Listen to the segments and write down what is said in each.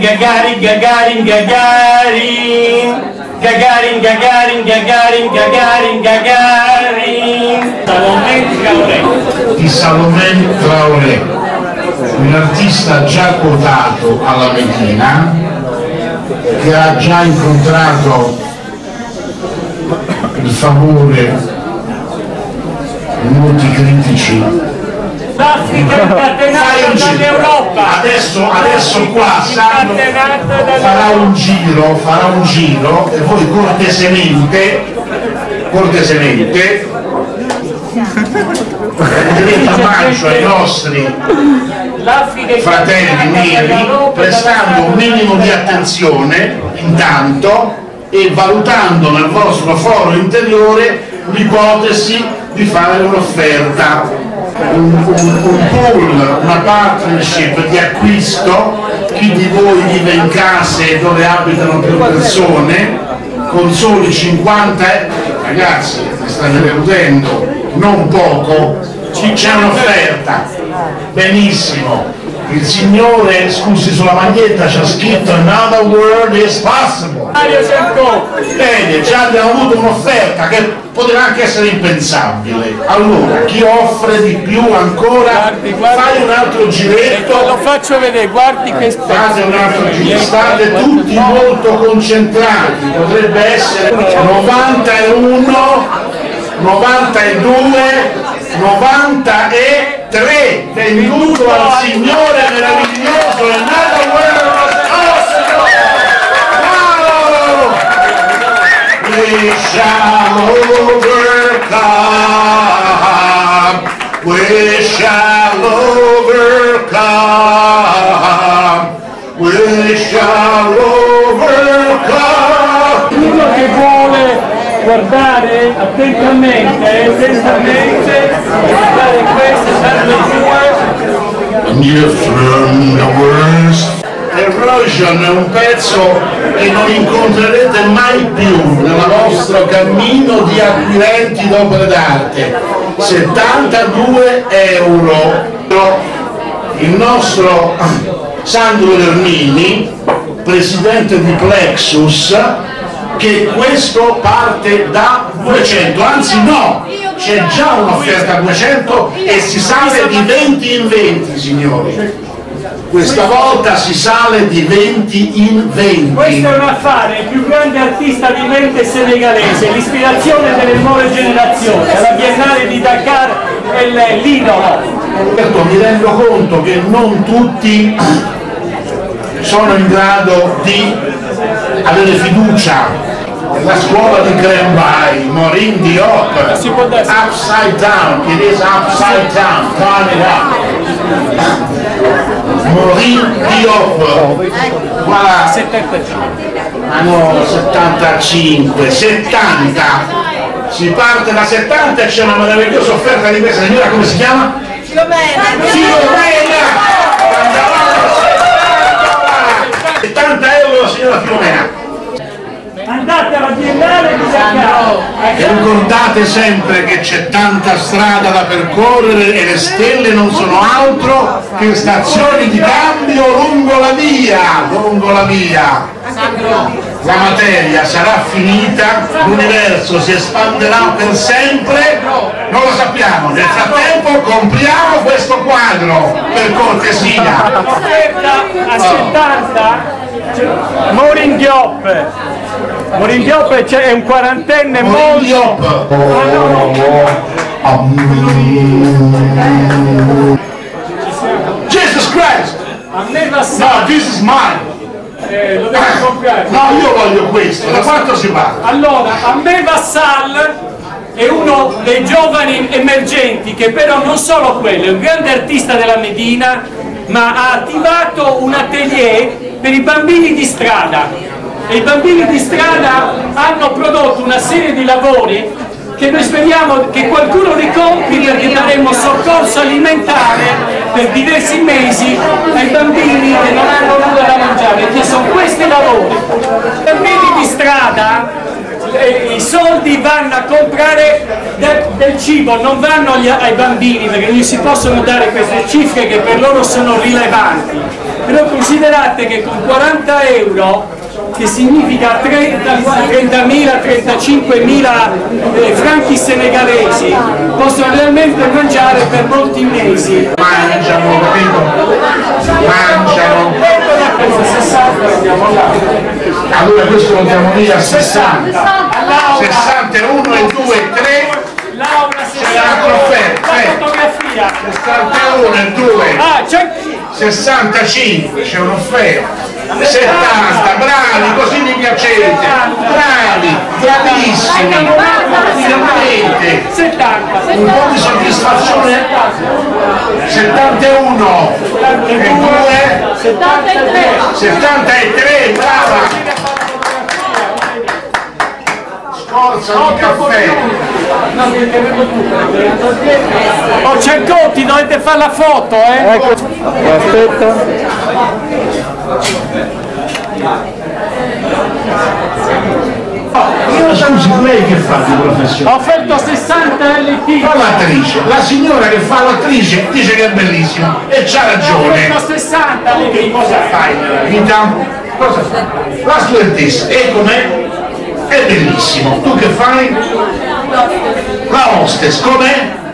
Gagarin, Gagarin, Gagarin, Gagarin. Gagarin, Gagarin, Gagarin, Gagarin, Gagarin. Salomè Traoré. di Salomè Traoré, un artista già quotato alla Medina, che ha già incontrato il favore di molti critici. È Fai incatenata un giro. dall'Europa. Adesso, adesso qua Incatenata farà un giro, farà un giro e voi cortesemente, cortesemente, prenderete a maggio ai nostri è fratelli neri prestando un minimo di attenzione intanto e valutando nel vostro foro interiore l'ipotesi di fare un'offerta un, pool, una partnership di acquisto chi di voi vive in case dove abitano più persone con soli 50 e- ragazzi mi state deludendo non poco c'è un'offerta. Benissimo il signore scusi sulla maglietta c'è scritto another world is possible. Bene, già abbiamo avuto un'offerta che poteva anche essere impensabile. Allora, chi offre di più ancora, Guardi, guardi. fai un altro Ecco, lo giretto, faccio vedere, guardi che fate un altro giretto, state tutti molto concentrati, potrebbe essere 91, 92, 3 del minuto al Signore meraviglioso Renato nata guerra nostra bravo! Guardare attentamente, attentamente, guardare questo, salve due, you from the worst. Erosion è un pezzo che non incontrerete mai più nel vostro cammino di acquirenti d'opere d'arte. 72 euro. Il nostro Sandro Vermini, presidente di Plexus, che questo parte da 200, anzi no, c'è già un'offerta a 200 e si sale di 20 in 20 signori. Questa volta si sale di 20 in 20. questo è un affare, il più grande artista vivente senegalese, l'ispirazione delle nuove generazioni, alla Biennale di Dakar è l- l'idolo. Certo, mi rendo conto che non tutti sono in grado di avere fiducia nella scuola di Grenby, Maureen Diop, upside down, it is upside down, turn it up. Maureen Diop, voilà, 75. anno 75, 70, si parte da 70 e c'è una meravigliosa offerta di questa signora, come si chiama? Filomena! 70 euro la signora Filomena. Andate alla Biennale di E ricordate sempre che c'è tanta strada da percorrere e le stelle non sono altro che stazioni di cambio lungo la via, lungo la via. La materia sarà finita, l'universo si espanderà per sempre, non lo sappiamo. Nel frattempo compriamo questo quadro, per cortesia. a 70 Morin Diop Morin Diop è un quarantenne molto Diop. Jesus Christ! a me va No, this is mine! eh, lo devo comprare No, io voglio questo, da quanto si parla? allora a me Vassal è uno dei giovani emergenti che però non solo quello è un grande artista della Medina ma ha attivato un atelier per i bambini di strada e i bambini di strada hanno prodotto una serie di lavori che noi speriamo che qualcuno ricompri perché daremo soccorso alimentare per diversi mesi ai bambini che non hanno nulla da mangiare, che sono questi lavori. I bambini di strada eh, i soldi vanno a comprare del, del cibo, non vanno agli- ai bambini perché non gli si possono dare queste cifre che per loro sono rilevanti. Però considerate che con 40 euro che significa 30 30.000, 35.000 eh, franchi senegalesi, possono realmente mangiare per molti mesi. Mangiano, capito? Mangiano. Da questo 60 andiamo là. Allora questo lo diamo lì a 60. 60. 61 e 2 3 Laura C'è la trofeo, La sì. fotografia. 61 e 2 Ah, c'è 65 c'è un offero 70 bravi così mi piacete. Bravi bravissimi. Finalmente 70. un po' di soddisfazione. 71 e 2 73. 73 brava scorza di caffè Oh, c'è Conti, dovete fare la foto, eh? Ecco. Aspetta. scusi lei che fa di professione? Ho fatto 60 LT. fa l'attrice la signora che fa l'attrice dice che è bellissima e c'ha Ho ragione fatto 60 che LT. cosa fai nella vita? cosa fai? la stewardessa e com'è? È bellissimo tu che fai? la hostess com'è?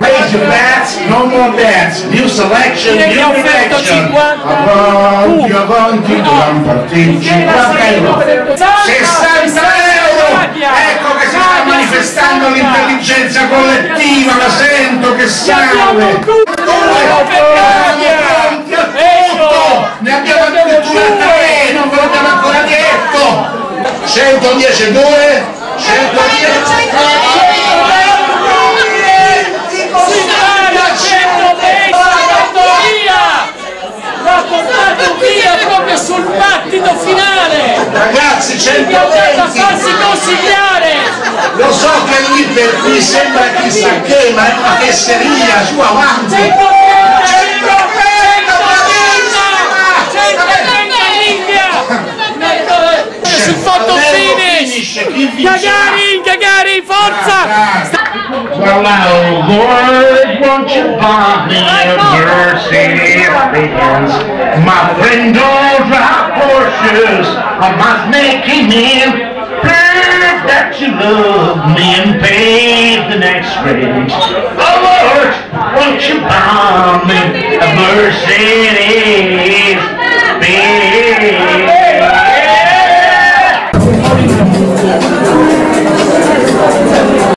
Raise your bats, no more bats, new selection, new. 50? Avanti, avanti, dobbiamo partire 50 euro. 60 euro! Ecco che si sta manifestando l'intelligenza collettiva, la sento che sale! Due, 110 2, 110 L'ha portato via proprio sul battito finale! Ragazzi, Mi ha detto a 120! farsi consigliare! Lo so che lì per qui sembra chissà che, ma è una fesseria, su avanti! Gagarin, Gagarin, forza! Well now, Lord, won't you buy me a Mercedes-Benz? My friend don't drive Porsches, I must make him in. Prove that you love me and pay the next rent. Oh Lord, won't you buy me a Mercedes